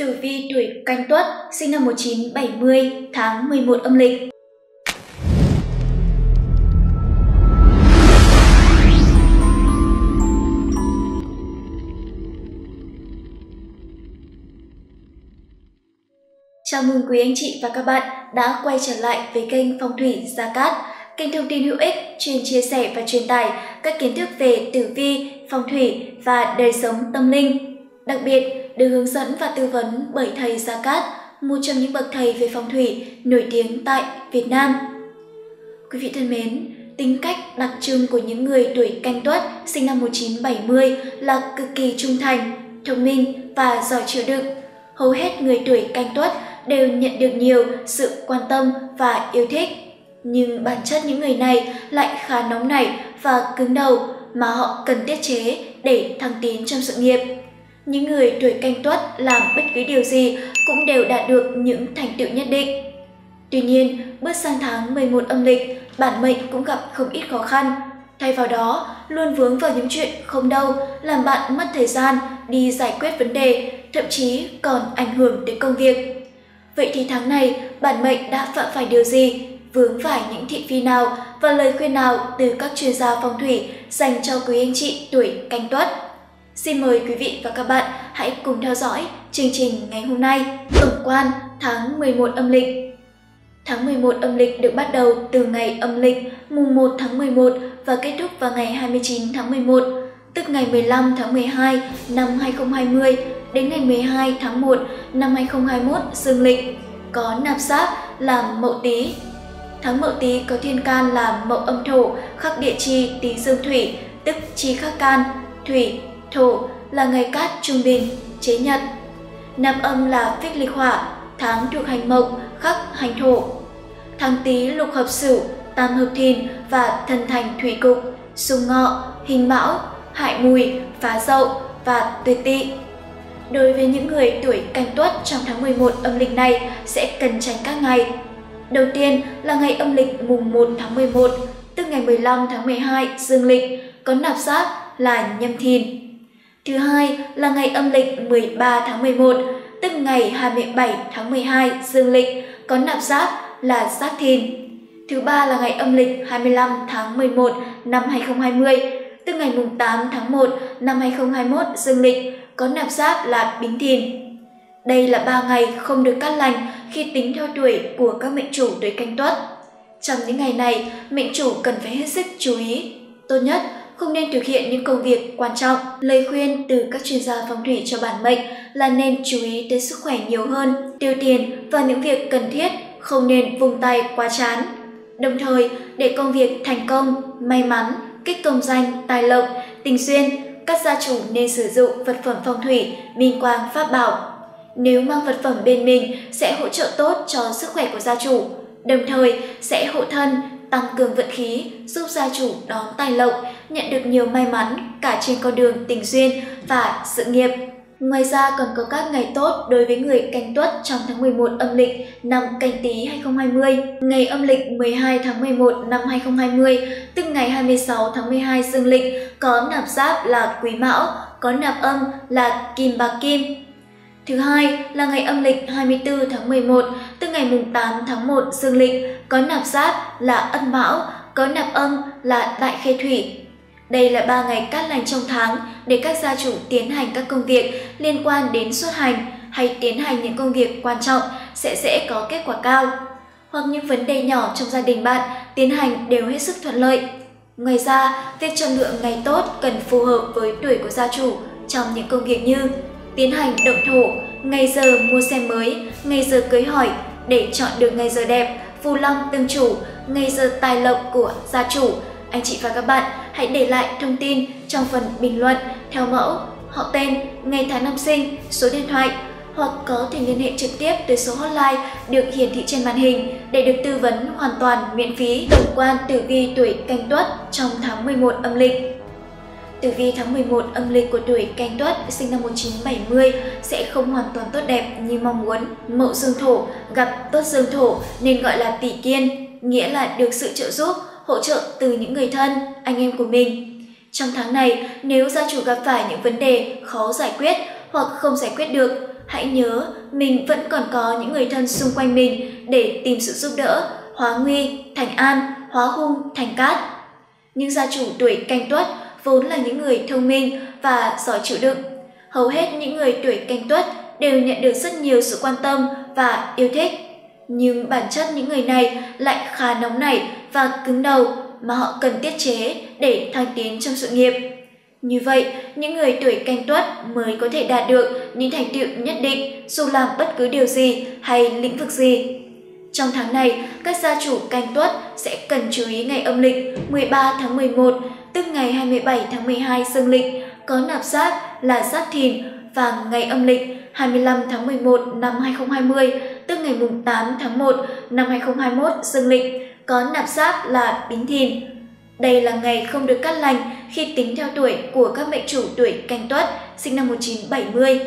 Tử vi tuổi canh tuất, sinh năm 1970, tháng 11 âm lịch. Chào mừng quý anh chị và các bạn đã quay trở lại với kênh Phong thủy Gia Cát, kênh thông tin hữu ích chuyên chia sẻ và truyền tải các kiến thức về tử vi, phong thủy và đời sống tâm linh. Đặc biệt, được hướng dẫn và tư vấn bởi thầy Gia Cát, một trong những bậc thầy về phong thủy nổi tiếng tại Việt Nam. Quý vị thân mến, tính cách đặc trưng của những người tuổi canh tuất sinh năm 1970 là cực kỳ trung thành, thông minh và giỏi chịu đựng. Hầu hết người tuổi canh tuất đều nhận được nhiều sự quan tâm và yêu thích. Nhưng bản chất những người này lại khá nóng nảy và cứng đầu mà họ cần tiết chế để thăng tiến trong sự nghiệp. Những người tuổi canh tuất làm bất cứ điều gì cũng đều đạt được những thành tựu nhất định. Tuy nhiên, bước sang tháng 11 âm lịch, bản mệnh cũng gặp không ít khó khăn. Thay vào đó, luôn vướng vào những chuyện không đâu, làm bạn mất thời gian đi giải quyết vấn đề, thậm chí còn ảnh hưởng đến công việc. Vậy thì tháng này, bản mệnh đã phạm phải điều gì? Vướng phải những thị phi nào và lời khuyên nào từ các chuyên gia phong thủy dành cho quý anh chị tuổi canh tuất? Xin mời quý vị và các bạn hãy cùng theo dõi chương trình ngày hôm nay, tổng quan tháng 11 âm lịch. Tháng 11 âm lịch được bắt đầu từ ngày âm lịch mùng 1 tháng 11 và kết thúc vào ngày 29 tháng 11, tức ngày 15 tháng 12 năm 2020 đến ngày 12 tháng 1 năm 2021 dương lịch, có nạp giáp là Mậu Tý. Tháng Mậu Tý có thiên can là Mậu âm thổ, khắc địa chi Tý dương thủy, tức chi khắc can, thủy, thổ là ngày cát trung bình, chế nhật. Nam âm là phích lịch hỏa, tháng thuộc hành mộc, khắc hành thổ. Tháng Tý lục hợp sửu, tam hợp thìn và thần thành thủy cục, sung ngọ, hình mão, hại mùi, phá dậu và tuyệt tỵ. Đối với những người tuổi canh tuất trong tháng 11 âm lịch này sẽ cần tránh các ngày. Đầu tiên là ngày âm lịch mùng 1 tháng 11, tức ngày 15 tháng 12 dương lịch, có nạp giáp là nhâm thìn. Thứ hai là ngày âm lịch 13 tháng 11, tức ngày 27 tháng 12 dương lịch, có nạp giáp là giáp thìn. Thứ ba là ngày âm lịch 25 tháng 11 năm 2020, tức ngày mùng 8 tháng 1 năm 2021 dương lịch, có nạp giáp là Bính Thìn. Đây là ba ngày không được cát lành khi tính theo tuổi của các mệnh chủ tuổi canh tuất. Trong những ngày này, mệnh chủ cần phải hết sức chú ý. Tốt nhất, không nên thực hiện những công việc quan trọng. Lời khuyên từ các chuyên gia phong thủy cho bản mệnh là nên chú ý tới sức khỏe nhiều hơn, tiêu tiền và những việc cần thiết, không nên vùng tay quá chán. Đồng thời, để công việc thành công, may mắn, kích công danh, tài lộc, tình duyên, các gia chủ nên sử dụng vật phẩm phong thủy, minh quang pháp bảo. Nếu mang vật phẩm bên mình sẽ hỗ trợ tốt cho sức khỏe của gia chủ, đồng thời sẽ hộ thân, tăng cường vận khí, giúp gia chủ đón tài lộc, nhận được nhiều may mắn cả trên con đường tình duyên và sự nghiệp. Ngoài ra còn có các ngày tốt đối với người canh tuất trong tháng 11 âm lịch năm canh tí 2020. Ngày âm lịch 12 tháng 11 năm 2020, tức ngày 26 tháng 12 dương lịch, có nạp giáp là quý mão, có nạp âm là kim bạc kim. Thứ hai là ngày âm lịch 24 tháng 11, tức ngày mùng 8 tháng 1 dương lịch, có nạp giáp là ân mão, có nạp âm là đại khê thủy, đây là 3 ngày cát lành trong tháng để các gia chủ tiến hành các công việc liên quan đến xuất hành hay tiến hành những công việc quan trọng sẽ dễ có kết quả cao. Hoặc những vấn đề nhỏ trong gia đình bạn tiến hành đều hết sức thuận lợi. Ngoài ra, việc chọn lựa ngày tốt cần phù hợp với tuổi của gia chủ trong những công việc như tiến hành động thổ, ngày giờ mua xe mới, ngày giờ cưới hỏi để chọn được ngày giờ đẹp, phù long tương chủ, ngày giờ tài lộc của gia chủ. Anh chị và các bạn hãy để lại thông tin trong phần bình luận. Theo mẫu họ tên, ngày tháng năm sinh, số điện thoại hoặc có thể liên hệ trực tiếp tới số hotline được hiển thị trên màn hình để được tư vấn hoàn toàn miễn phí. Tổng quan tử vi tuổi canh tuất trong tháng 11 âm lịch. Tử vi tháng 11 âm lịch của tuổi canh tuất sinh năm 1970 sẽ không hoàn toàn tốt đẹp như mong muốn. Mậu dương thổ gặp tốt dương thổ nên gọi là tỷ kiên, nghĩa là được sự trợ giúp hỗ trợ từ những người thân, anh em của mình. Trong tháng này, nếu gia chủ gặp phải những vấn đề khó giải quyết hoặc không giải quyết được, hãy nhớ mình vẫn còn có những người thân xung quanh mình để tìm sự giúp đỡ, hóa nguy thành an, hóa hung thành cát. Những gia chủ tuổi canh tuất vốn là những người thông minh và giỏi chịu đựng. Hầu hết những người tuổi canh tuất đều nhận được rất nhiều sự quan tâm và yêu thích. Nhưng bản chất những người này lại khá nóng nảy và cứng đầu mà họ cần tiết chế để thăng tiến trong sự nghiệp. Như vậy, những người tuổi canh tuất mới có thể đạt được những thành tựu nhất định dù làm bất cứ điều gì hay lĩnh vực gì. Trong tháng này, các gia chủ canh tuất sẽ cần chú ý ngày âm lịch 13 tháng 11, tức ngày 27 tháng 12 dương lịch, có nạp sát là sát thìn và ngày âm lịch 25 tháng 11 năm 2020, tức ngày 8 tháng 1 năm 2021 dương lịch, có nạp sát là bính thìn. Đây là ngày không được cắt lành khi tính theo tuổi của các mệnh chủ tuổi canh tuất sinh năm 1970.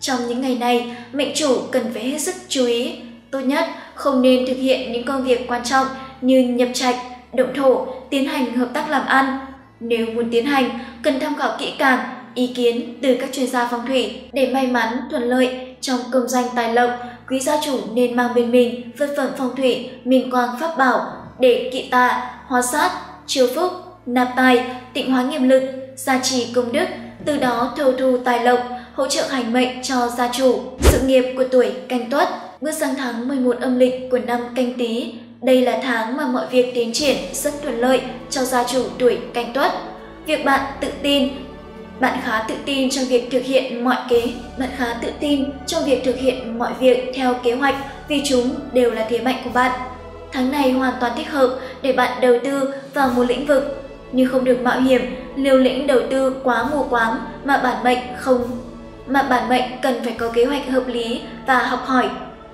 Trong những ngày này, mệnh chủ cần phải hết sức chú ý. Tốt nhất, không nên thực hiện những công việc quan trọng như nhập trạch, động thổ, tiến hành hợp tác làm ăn. Nếu muốn tiến hành, cần tham khảo kỹ càng ý kiến từ các chuyên gia phong thủy để may mắn thuận lợi trong công danh tài lộc. Quý gia chủ nên mang bên mình vật phẩm phong thủy, minh quang pháp bảo để kỵ tà, hóa sát, chiêu phúc, nạp tài, tịnh hóa nghiệp lực, gia trì công đức, từ đó thâu thu tài lộc, hỗ trợ hành mệnh cho gia chủ, sự nghiệp của tuổi canh tuất. Bước sang tháng 11 âm lịch của năm canh tí, đây là tháng mà mọi việc tiến triển rất thuận lợi cho gia chủ tuổi canh tuất. Việc bạn tự tin bạn khá tự tin trong việc thực hiện mọi kế, bạn khá tự tin trong việc thực hiện mọi việc theo kế hoạch vì chúng đều là thế mạnh của bạn. Tháng này hoàn toàn thích hợp để bạn đầu tư vào một lĩnh vực, nhưng không được mạo hiểm, liều lĩnh đầu tư quá mù quáng mà bản mệnh không mà bản mệnh cần phải có kế hoạch hợp lý và học hỏi.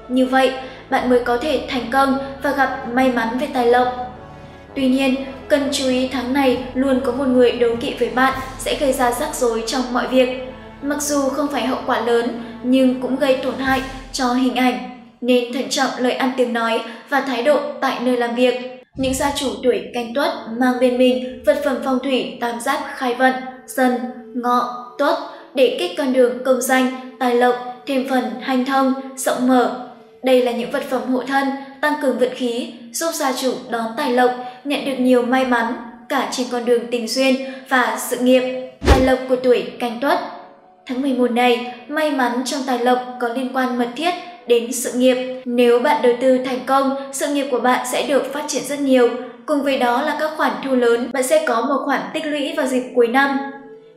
Như vậy, bạn mới có thể thành công và gặp may mắn về tài lộc. Tuy nhiên, cần chú ý tháng này luôn có một người đấu kỵ với bạn sẽ gây ra rắc rối trong mọi việc. Mặc dù không phải hậu quả lớn, nhưng cũng gây tổn hại cho hình ảnh, nên thận trọng lời ăn tiếng nói và thái độ tại nơi làm việc. Những gia chủ tuổi canh tuất mang bên mình vật phẩm phong thủy tam giáp khai vận, dần, ngọ, tuất để kích con đường công danh, tài lộc, thêm phần hành thông, rộng mở. Đây là những vật phẩm hộ thân, tăng cường vận khí, giúp gia chủ đón tài lộc, nhận được nhiều may mắn cả trên con đường tình duyên và sự nghiệp. Tài lộc của tuổi canh tuất Tháng 11 này, may mắn trong tài lộc có liên quan mật thiết đến sự nghiệp. Nếu bạn đầu tư thành công, sự nghiệp của bạn sẽ được phát triển rất nhiều. Cùng với đó là các khoản thu lớn, bạn sẽ có một khoản tích lũy vào dịp cuối năm.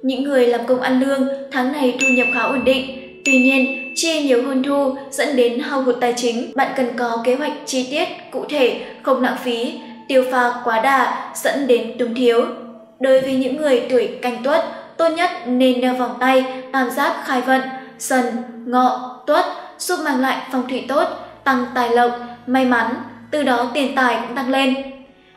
Những người làm công ăn lương, tháng này thu nhập khá ổn định. Tuy nhiên, chi nhiều hơn thu dẫn đến hao hụt tài chính. Bạn cần có kế hoạch chi tiết, cụ thể, không lãng phí, tiêu pha quá đà dẫn đến túng thiếu. Đối với những người tuổi canh tuất, tốt nhất nên đeo vòng tay tam giác khai vận, dần, ngọ, tuất giúp mang lại phong thủy tốt, tăng tài lộc, may mắn, từ đó tiền tài cũng tăng lên.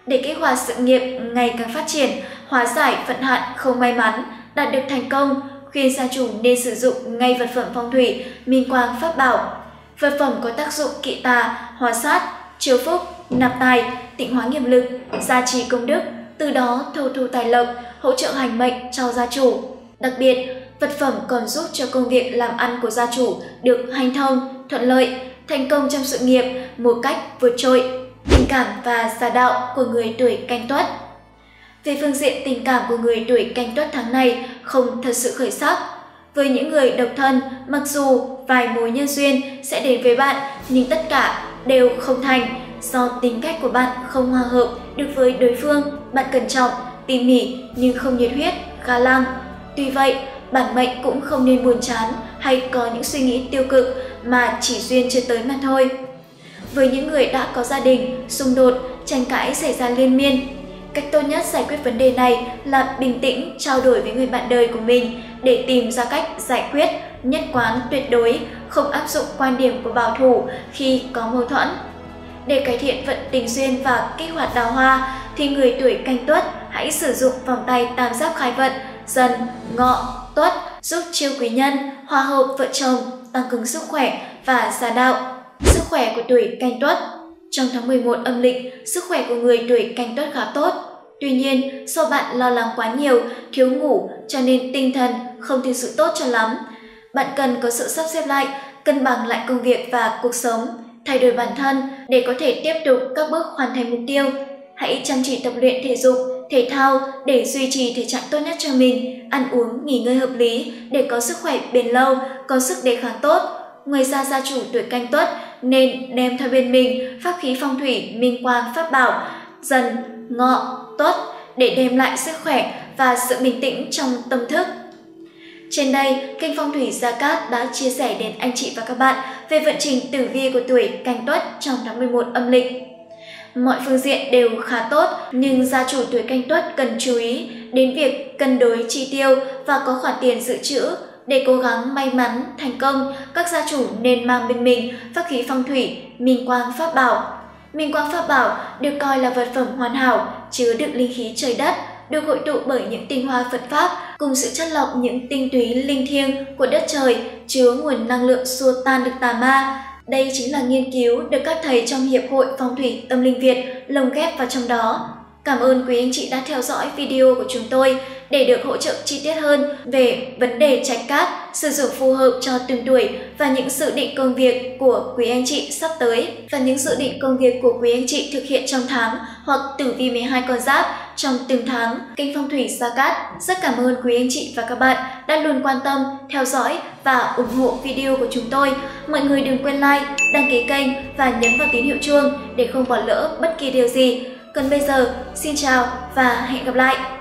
Để kế hoạch sự nghiệp ngày càng phát triển, hóa giải vận hạn không may mắn, đạt được thành công, khuyên gia chủ nên sử dụng ngay vật phẩm phong thủy, minh quang pháp bảo. Vật phẩm có tác dụng kỵ tà, hóa sát, chiếu phúc, nạp tài, tịnh hóa nghiệp lực, gia trì công đức, từ đó thâu thu tài lộc, hỗ trợ hành mệnh cho gia chủ. Đặc biệt, vật phẩm còn giúp cho công việc làm ăn của gia chủ được hành thông, thuận lợi, thành công trong sự nghiệp một cách vượt trội, tình cảm và gia đạo của người tuổi canh tuất. Về phương diện tình cảm của người tuổi canh tuất tháng này không thật sự khởi sắc. Với những người độc thân, mặc dù vài mối nhân duyên sẽ đến với bạn, nhưng tất cả đều không thành do tính cách của bạn không hòa hợp được với đối phương. Bạn cẩn trọng, tỉ mỉ nhưng không nhiệt huyết, ga lăng. Tuy vậy, bản mệnh cũng không nên buồn chán hay có những suy nghĩ tiêu cực mà chỉ duyên chưa tới mà thôi. Với những người đã có gia đình, xung đột, tranh cãi xảy ra liên miên, cách tốt nhất giải quyết vấn đề này là bình tĩnh trao đổi với người bạn đời của mình để tìm ra cách giải quyết nhất quán tuyệt đối, không áp dụng quan điểm của bảo thủ khi có mâu thuẫn. Để cải thiện vận tình duyên và kích hoạt đào hoa thì người tuổi canh tuất hãy sử dụng vòng tay tam giác khai vận dần, ngọ, tuất giúp chiêu quý nhân, hòa hợp vợ chồng, tăng cường sức khỏe và gia đạo. Sức khỏe của tuổi canh tuất trong tháng 11 âm lịch, sức khỏe của người tuổi canh tuất khá tốt. Tuy nhiên, do bạn lo lắng quá nhiều, thiếu ngủ cho nên tinh thần không thực sự tốt cho lắm. Bạn cần có sự sắp xếp lại cân bằng lại công việc và cuộc sống, thay đổi bản thân để có thể tiếp tục các bước hoàn thành mục tiêu. Hãy chăm chỉ tập luyện thể dục, thể thao để duy trì thể trạng tốt nhất cho mình, ăn uống, nghỉ ngơi hợp lý để có sức khỏe bền lâu, có sức đề kháng tốt. Ngoài ra gia chủ tuổi canh tuất nên đem theo bên mình pháp khí phong thủy minh quang pháp bảo dần, ngọ, tuất để đem lại sức khỏe và sự bình tĩnh trong tâm thức. Trên đây, kênh Phong thủy Gia Cát đã chia sẻ đến anh chị và các bạn về vận trình tử vi của tuổi Canh Tuất trong tháng 11 âm lịch. Mọi phương diện đều khá tốt, nhưng gia chủ tuổi Canh Tuất cần chú ý đến việc cân đối chi tiêu và có khoản tiền dự trữ để cố gắng may mắn, thành công, các gia chủ nên mang bên mình pháp khí phong thủy, minh quang pháp bảo. Minh quang pháp bảo được coi là vật phẩm hoàn hảo, chứa đựng linh khí trời đất, được hội tụ bởi những tinh hoa Phật Pháp cùng sự chất lọc những tinh túy linh thiêng của đất trời chứa nguồn năng lượng xua tan được tà ma. Đây chính là nghiên cứu được các thầy trong Hiệp hội Phong thủy Tâm linh Việt lồng ghép vào trong đó. Cảm ơn quý anh chị đã theo dõi video của chúng tôi để được hỗ trợ chi tiết hơn về vấn đề trạch cát, sử dụng phù hợp cho từng tuổi và những dự định công việc của quý anh chị sắp tới và những dự định công việc của quý anh chị thực hiện trong tháng hoặc tử vi 12 con giáp trong từng tháng. Kênh Phong thủy gia Cát rất cảm ơn quý anh chị và các bạn đã luôn quan tâm, theo dõi và ủng hộ video của chúng tôi. Mọi người đừng quên like, đăng ký kênh và nhấn vào tín hiệu chuông để không bỏ lỡ bất kỳ điều gì. Còn bây giờ, xin chào và hẹn gặp lại!